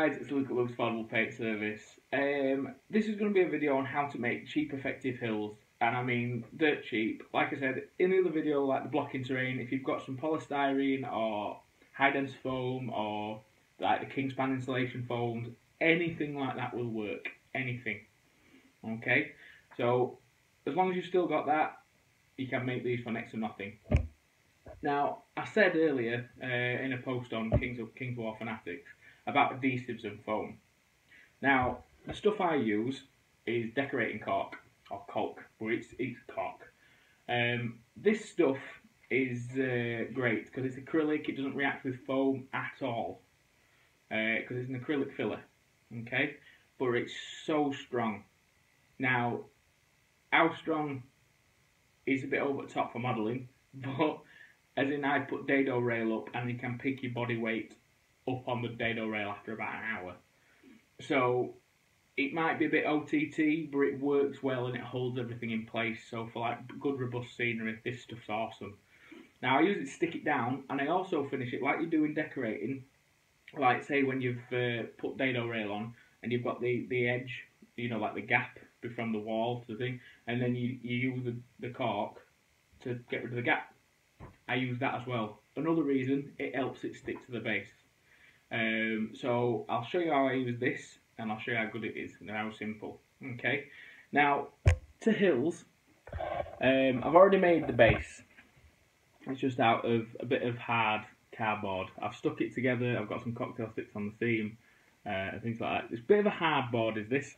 Guys, it's Luke at Luke's Affordable Paint Service. Um, this is going to be a video on how to make cheap effective hills, and I mean dirt cheap. Like I said in the other video, like the blocking terrain, if you've got some polystyrene or high density foam or like the Kingspan insulation foams, anything like that will work. Anything. Okay, so as long as you've still got that, you can make these for next to nothing. Now, I said earlier uh, in a post on Kings of Kings War Fanatics about adhesives and foam. Now, the stuff I use is decorating cork or caulk, but it's, it's cork. Um, this stuff is uh, great because it's acrylic, it doesn't react with foam at all because uh, it's an acrylic filler, okay? But it's so strong. Now, how strong is a bit over the top for modelling, but as in I put dado rail up and you can pick your body weight up on the dado rail after about an hour. So it might be a bit OTT, but it works well and it holds everything in place. So for like good robust scenery, this stuff's awesome. Now I use it to stick it down, and I also finish it like you do in decorating. Like say when you've uh, put dado rail on and you've got the the edge, you know, like the gap from the wall to the thing, and then you you use the, the cork to get rid of the gap. I use that as well. Another reason it helps it stick to the base. Um, so I'll show you how I use this and I'll show you how good it is and how simple. Okay, now to hills, um, I've already made the base. It's just out of a bit of hard cardboard. I've stuck it together. I've got some cocktail sticks on the theme uh, and things like that. It's a bit of a hard board, is this?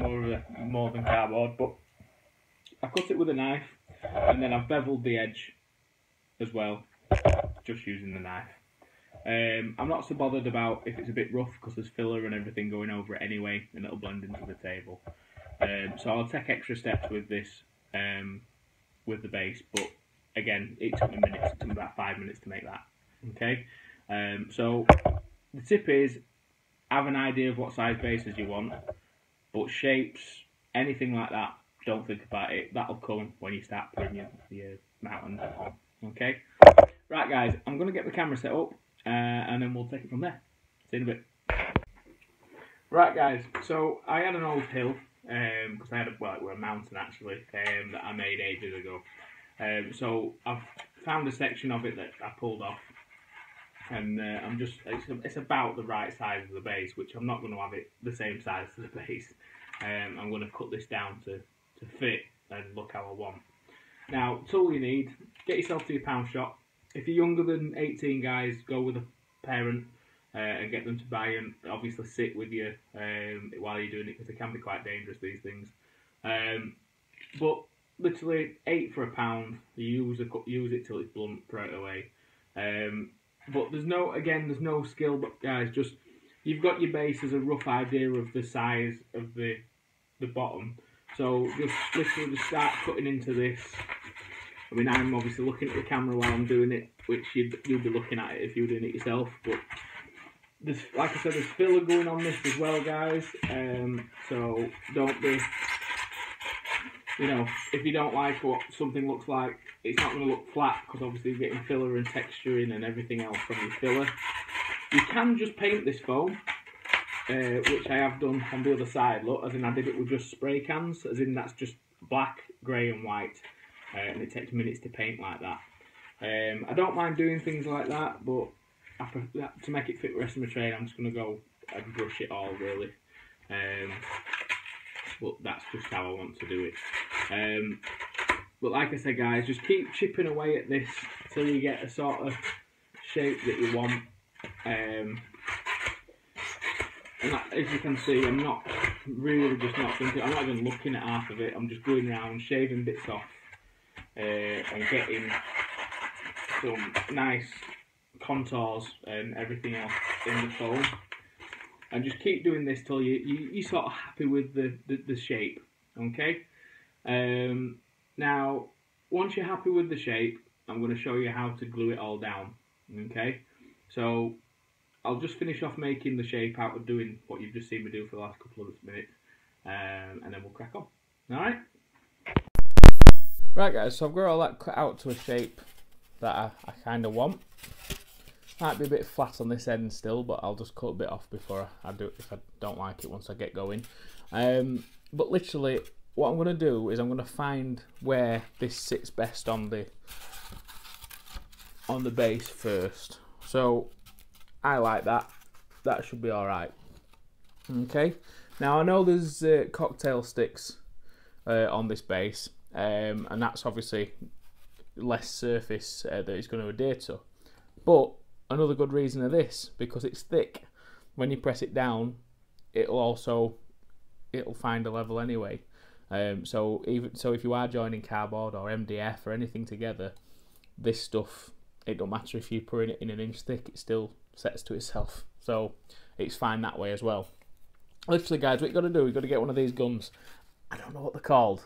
More a, more than cardboard, but I cut it with a knife and then I've beveled the edge as well, just using the knife. Um, I'm not so bothered about if it's a bit rough because there's filler and everything going over it anyway, and it'll blend into the table. Um, so I'll take extra steps with this, um, with the base, but again, it took me minutes, it took me about five minutes to make that. Okay, um, so the tip is have an idea of what size bases you want, but shapes, anything like that, don't think about it. That'll come when you start putting your, your mountain on. Okay, right, guys, I'm going to get the camera set up uh, and then we'll take it from there. See you in a bit. Right, guys. So I had an old hill because um, I had a well, it was a mountain actually um, that I made ages ago. Um, so I've found a section of it that I pulled off, and uh, I'm just it's, it's about the right size of the base, which I'm not going to have it the same size as the base. Um, I'm going to cut this down to to fit and look how I want. Now, tool you need: get yourself to your pound shop if you're younger than 18 guys, go with a parent uh, and get them to buy and obviously sit with you um, while you're doing it because they can be quite dangerous, these things. Um, but literally, eight for a pound, use, a, use it till it's blunt right away. Um, but there's no, again, there's no skill, but guys, just you've got your base as a rough idea of the size of the the bottom. So just literally just start cutting into this I mean, I'm obviously looking at the camera while I'm doing it, which you'd, you'd be looking at it if you were doing it yourself. But there's, like I said, there's filler going on this as well, guys. Um, so don't be, you know, if you don't like what something looks like, it's not going to look flat because obviously you're getting filler and texturing and everything else from your filler. You can just paint this foam. Uh, which I have done on the other side, look, as in I did it with just spray cans, as in that's just black, grey and white and it takes minutes to paint like that. Um, I don't mind doing things like that, but to make it fit the rest of my train, I'm just going to go and brush it all really. Um, but that's just how I want to do it. Um, but like I said, guys, just keep chipping away at this till you get a sort of shape that you want. Um, and that, as you can see, I'm not really just not thinking, I'm not even looking at half of it, I'm just going around shaving bits off uh, and getting some nice contours and everything else in the foam. And just keep doing this till you, you, you're sort of happy with the, the, the shape, okay? Um, now, once you're happy with the shape, I'm going to show you how to glue it all down, okay? So, I'll just finish off making the shape out of doing what you've just seen me do for the last couple of minutes, um, and then we'll crack on. Alright? Right guys, so I've got all that cut out to a shape that I, I kind of want. Might be a bit flat on this end still, but I'll just cut a bit off before I do it if I don't like it once I get going. Um, but literally, what I'm going to do is I'm going to find where this sits best on the on the base first. So I like that. That should be all right. Okay. Now I know there's uh, cocktail sticks uh, on this base, um, and that's obviously less surface uh, that it's going to adhere to. But another good reason of this because it's thick. When you press it down, it'll also it'll find a level anyway. Um, so even so, if you are joining cardboard or MDF or anything together, this stuff it don't matter if you put it in an inch thick, it still sets to itself. So it's fine that way as well. Literally, guys, what you got to do, you got to get one of these guns. I don't know what they're called,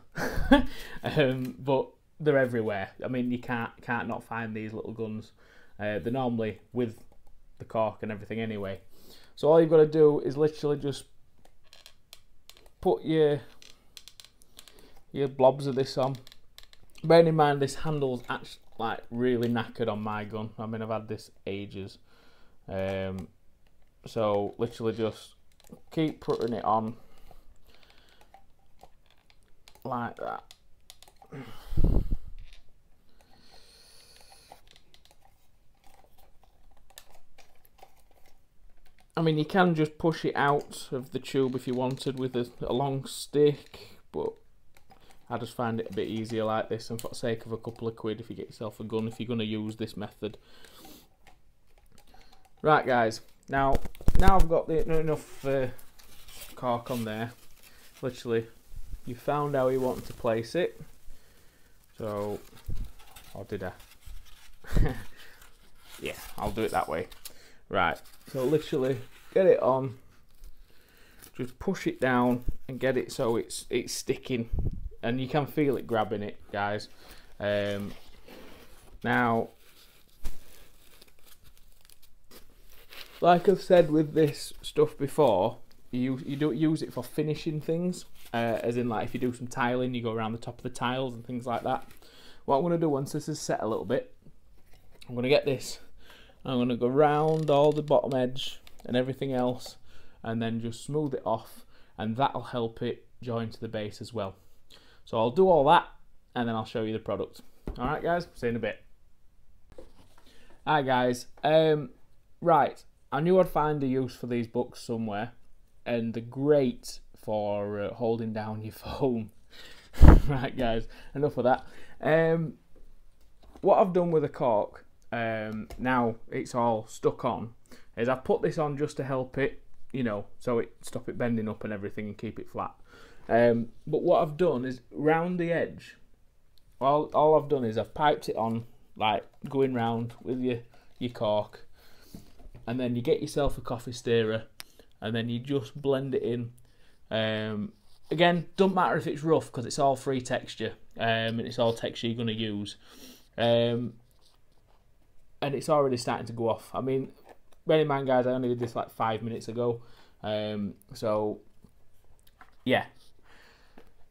um, but they're everywhere. I mean, you can't can't not find these little guns. Uh, they're normally with the cork and everything anyway. So all you've got to do is literally just put your your blobs of this on. Bearing in mind this handle's actually like really knackered on my gun. I mean I've had this ages. Um, so literally just keep putting it on like that. I mean, you can just push it out of the tube if you wanted with a, a long stick, but I just find it a bit easier like this, and for the sake of a couple of quid, if you get yourself a gun, if you're going to use this method. Right, guys. Now, now I've got the, enough uh, cork on there. Literally, you found how you want to place it. So, or did I? yeah, I'll do it that way. Right, so literally get it on, just push it down and get it so it's it's sticking, and you can feel it grabbing it, guys. Um, now, like I've said with this stuff before, you you don't use it for finishing things, uh, as in like if you do some tiling, you go around the top of the tiles and things like that. What I'm going to do once this is set a little bit, I'm going to get this I'm going to go round all the bottom edge and everything else and then just smooth it off and that'll help it join to the base as well. So I'll do all that and then I'll show you the product. Alright guys, see you in a bit. Alright guys, um, right, I knew I'd find a use for these books somewhere and they're great for uh, holding down your phone. right guys, enough of that. Um, what I've done with the cork um, now it's all stuck on is I've put this on just to help it, you know, so it stop it bending up and everything and keep it flat. Um, but what I've done is round the edge. All all I've done is I've piped it on like going round with your your cork, and then you get yourself a coffee stirrer, and then you just blend it in. Um, again, don't matter if it's rough because it's all free texture, um, and it's all texture you're going to use. Um, and it's already starting to go off. I mean, bear in mind, guys, I only did this like five minutes ago, um, so yeah.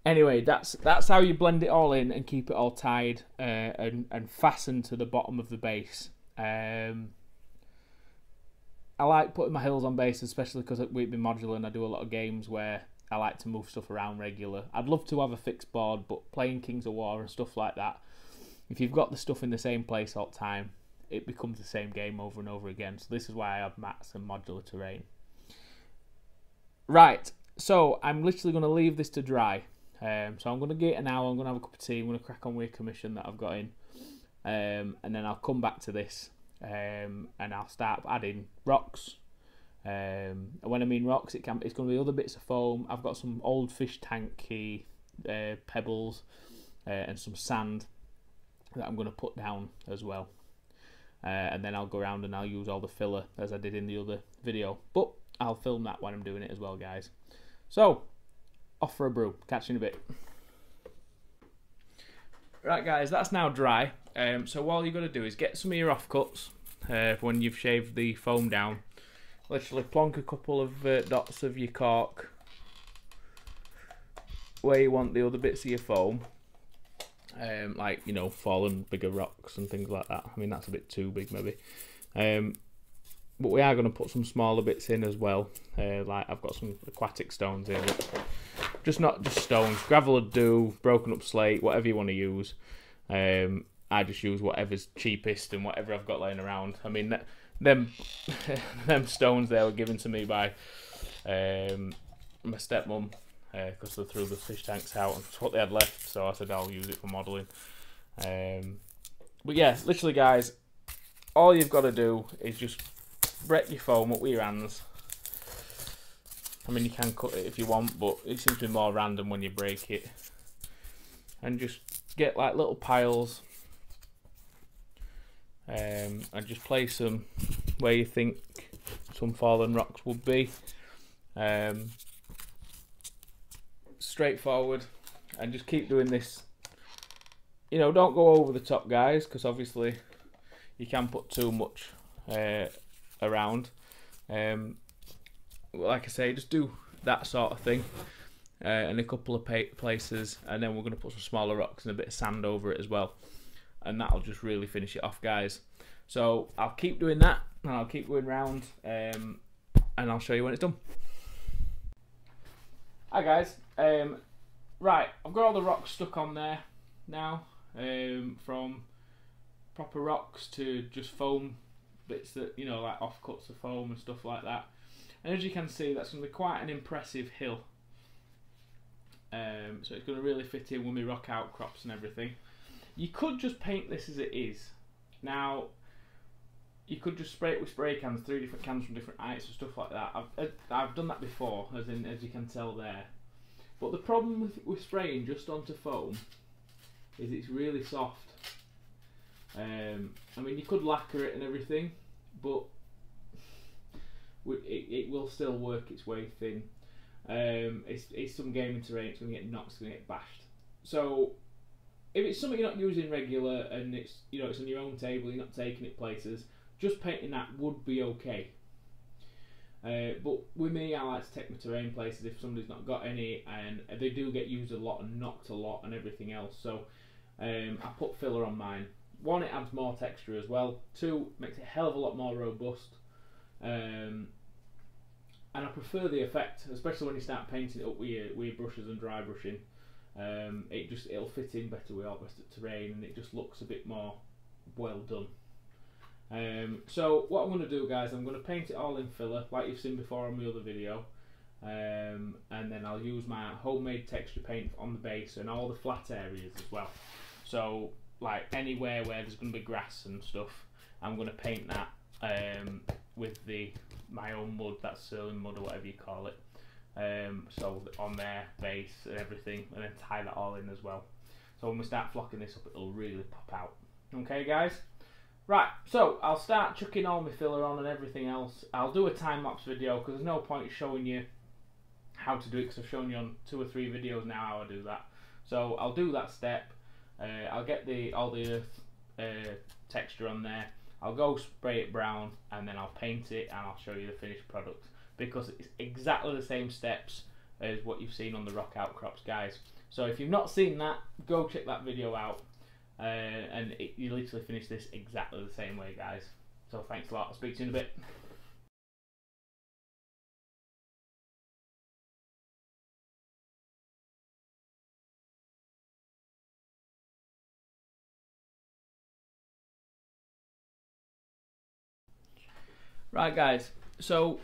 Anyway, that's that's how you blend it all in and keep it all tied uh, and and fastened to the bottom of the base. Um, I like putting my hills on base, especially because we've been modular and I do a lot of games where I like to move stuff around regular. I'd love to have a fixed board, but playing Kings of War and stuff like that, if you've got the stuff in the same place all the time, it becomes the same game over and over again. So this is why I have mats and modular terrain. Right, so I'm literally going to leave this to dry. Um, so I'm going to get an hour, I'm going to have a cup of tea, I'm going to crack on with a commission that I've got in. Um, and then I'll come back to this um, and I'll start adding rocks. Um, and when I mean rocks, it can it's going to be other bits of foam. I've got some old fish tanky uh, pebbles uh, and some sand that I'm going to put down as well uh, and then I'll go around and I'll use all the filler as I did in the other video. But I'll film that when I'm doing it as well, guys. So, off for a brew. Catch you in a bit. Right, guys, that's now dry. Um, so all you've got to do is get some of your offcuts uh, when you've shaved the foam down. Literally plonk a couple of uh, dots of your cork where you want the other bits of your foam um, like you know fallen bigger rocks and things like that. I mean that's a bit too big maybe. Um, but we are going to put some smaller bits in as well. Uh, like I've got some aquatic stones in, just not just stones. Gravel would do, broken up slate, whatever you want to use. Um, I just use whatever's cheapest and whatever I've got laying around. I mean, them them stones there were given to me by um, my stepmom because uh, they threw the fish tanks out and it's what they had left. So I said I'll use it for modelling. Um, but yeah, literally, guys, all you've got to do is just break your foam up with your hands. I mean, you can cut it if you want, but it seems to be more random when you break it. And just get like little piles um, and just place them where you think some fallen rocks would be. Um, straightforward and just keep doing this. You know, don't go over the top, guys, because obviously you can put too much uh, around. Um, like I say, just do that sort of thing uh, in a couple of places, and then we're going to put some smaller rocks and a bit of sand over it as well, and that'll just really finish it off, guys. So I'll keep doing that, and I'll keep going round, um, and I'll show you when it's done. Hi guys, um, right, I've got all the rocks stuck on there now, um, from proper rocks to just foam bits that, you know, like offcuts of foam and stuff like that. And as you can see, that's going to be quite an impressive hill. Um, so it's going to really fit in with my rock outcrops and everything. You could just paint this as it is. Now, you could just spray it with spray cans, three different cans from different heights and stuff like that. I've I've done that before, as in as you can tell there. But the problem with, with spraying just onto foam is it's really soft. Um, I mean, you could lacquer it and everything, but it, it will still work its way thin. Um, it's, it's some gaming terrain, it's going to get knocked, it's going to get bashed. So, if it's something you're not using regular and it's you know it's on your own table, you're not taking it places, just painting that would be okay. Uh, but with me, I like to take my terrain places if somebody's not got any, and they do get used a lot and knocked a lot and everything else. So um, I put filler on mine. One, it adds more texture as well. Two, makes it a hell of a lot more robust. Um, and I prefer the effect, especially when you start painting it up with your, with your brushes and dry brushing. Um, it just it'll fit in better with our the rest of the terrain, and it just looks a bit more well done. Um, so what I'm going to do guys, I'm going to paint it all in filler like you've seen before on my other video. Um, and then I'll use my homemade texture paint on the base and all the flat areas as well. So like anywhere where there's going to be grass and stuff, I'm going to paint that um, with the my own mud, that's Surlyn mud or whatever you call it. Um, so on their base and everything, and then tie that all in as well. So when we start flocking this up, it'll really pop out. Okay, guys. Right, so I'll start chucking all my filler on and everything else. I'll do a time lapse video because there's no point showing you how to do it because I've shown you on two or three videos now how I do that. So I'll do that step. Uh, I'll get the all the earth uh, texture on there. I'll go spray it brown and then I'll paint it and I'll show you the finished product because it's exactly the same steps as what you've seen on the rock outcrops guys. So if you've not seen that, go check that video out. Uh, and it, you literally finish this exactly the same way, guys. So thanks a lot. I'll speak to you in a bit. Right guys, so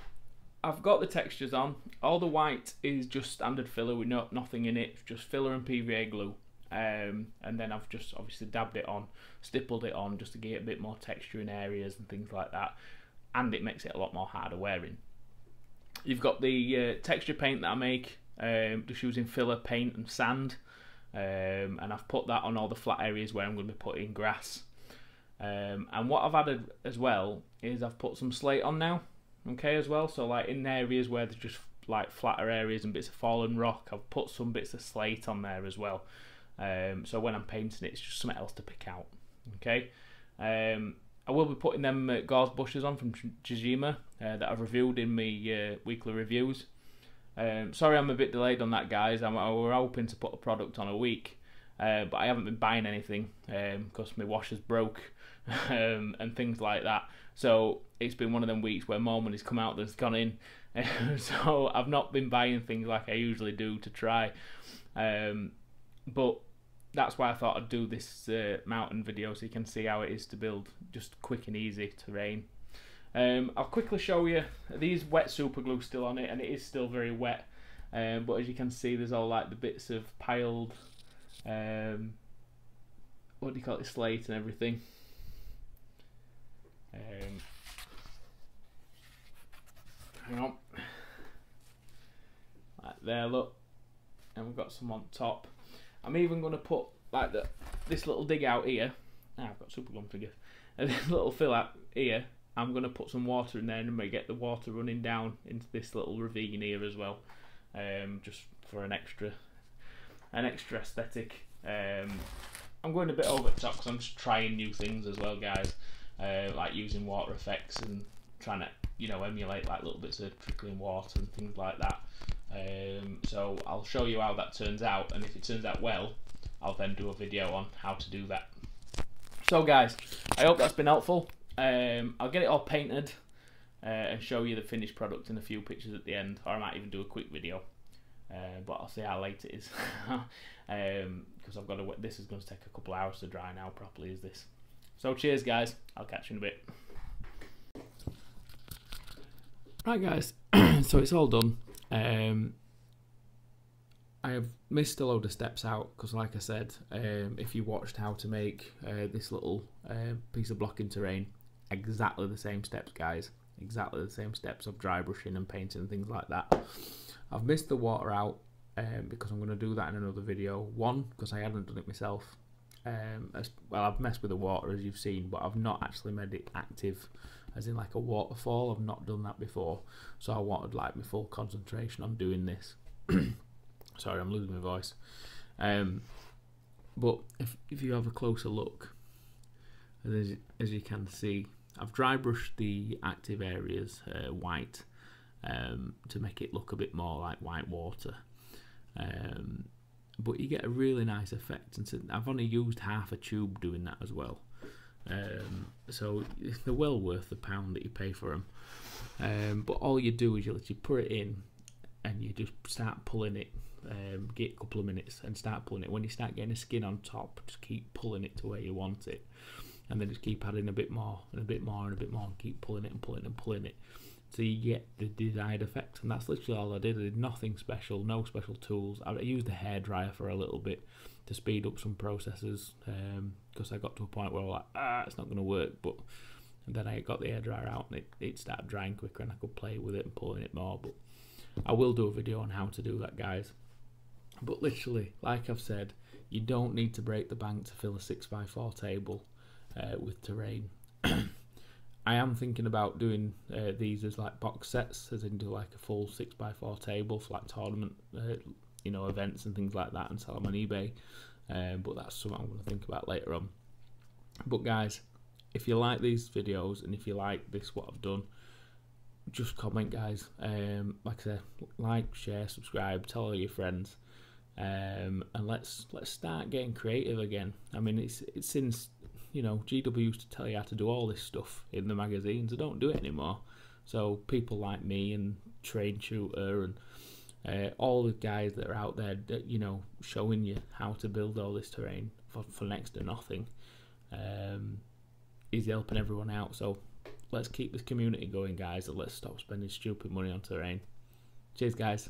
I've got the textures on. All the white is just standard filler with no, nothing in it, just filler and PVA glue. Um, and then I've just obviously dabbed it on, stippled it on just to get a bit more texture in areas and things like that. And it makes it a lot more harder wearing. You've got the uh, texture paint that I make, um, just using filler paint and sand. Um, and I've put that on all the flat areas where I'm going to be putting grass. Um, and what I've added as well is I've put some slate on now, okay, as well. So like in areas where there's just like flatter areas and bits of fallen rock, I've put some bits of slate on there as well. Um, so when I'm painting it, it's just something else to pick out. Okay. Um, I will be putting them uh, gauze bushes on from Tajima uh, that I've reviewed in my uh, weekly reviews. Um, sorry, I'm a bit delayed on that, guys. I'm, I were hoping to put a product on a week, uh, but I haven't been buying anything because um, my washer's broke. um, and things like that. So it's been one of them weeks where more money's come out than's gone in. so I've not been buying things like I usually do to try. Um, but that's why I thought I'd do this uh, mountain video so you can see how it is to build just quick and easy terrain. Um, I'll quickly show you these wet super glue still on it and it is still very wet um, but as you can see there's all like the bits of piled um, what do you call it? Slate and everything. Um, hang on. Like there look. And we've got some on top. I'm even going to put like the, this little dig out here. Ah, I've got super glue to give and this little fill out here I'm going to put some water in there and we get the water running down into this little ravine here as well. Um, just for an extra an extra aesthetic. Um, I'm going a bit over the top because I'm just trying new things as well guys. Uh, like using water effects and trying to you know emulate like little bits of trickling water and things like that. Um, so I'll show you how that turns out and if it turns out well I'll then do a video on how to do that. So guys I hope that's been helpful. Um, I'll get it all painted uh, and show you the finished product in a few pictures at the end, or I might even do a quick video. Uh, but I'll see how late it is because um, I've got to. This is going to take a couple hours to dry now properly. Is this? So cheers, guys. I'll catch you in a bit. Right, guys. so it's all done. Um, I have missed a load of steps out because, like I said, um, if you watched how to make uh, this little uh, piece of blocking terrain, exactly the same steps, guys. Exactly the same steps of dry brushing and painting and things like that. I've missed the water out um, because I'm going to do that in another video. One, because I hadn't done it myself. Um, as, well, I've messed with the water as you've seen, but I've not actually made it active, as in like a waterfall. I've not done that before, so I wanted like my full concentration on doing this. Sorry, I'm losing my voice. Um, but if if you have a closer look, as as you can see, I've dry brushed the active areas uh, white um, to make it look a bit more like white water. Um, but you get a really nice effect, and so I've only used half a tube doing that as well. Um, so they're well worth the pound that you pay for them. Um, but all you do is you literally put it in, and you just start pulling it. Um, get a couple of minutes and start pulling it. When you start getting a skin on top, just keep pulling it to where you want it and then just keep adding a bit more and a bit more and a bit more and keep pulling it and pulling and pulling it so you get the desired effect and that's literally all I did. I did nothing special no special tools. I used a hairdryer for a little bit to speed up some processes because um, I got to a point where I was like ah it's not going to work. But and then I got the hairdryer out and it, it started drying quicker and I could play with it and pulling it more. But I will do a video on how to do that guys. But literally like I've said you don't need to break the bank to fill a 6x4 table uh, with terrain. I am thinking about doing uh, these as like box sets, as in do like a full six by four table for like tournament, uh, you know, events and things like that, and sell them on eBay. Um, but that's something I'm going to think about later on. But guys, if you like these videos and if you like this, what I've done, just comment, guys. Um, like I said, like, share, subscribe, tell all your friends, um, and let's let's start getting creative again. I mean, it's it's since you know, GW used to tell you how to do all this stuff in the magazines. I don't do it anymore. So people like me and Terrain Tutor and uh, all the guys that are out there, that, you know, showing you how to build all this terrain for, for next to nothing, um, is helping everyone out. So let's keep this community going, guys, and let's stop spending stupid money on terrain. Cheers, guys.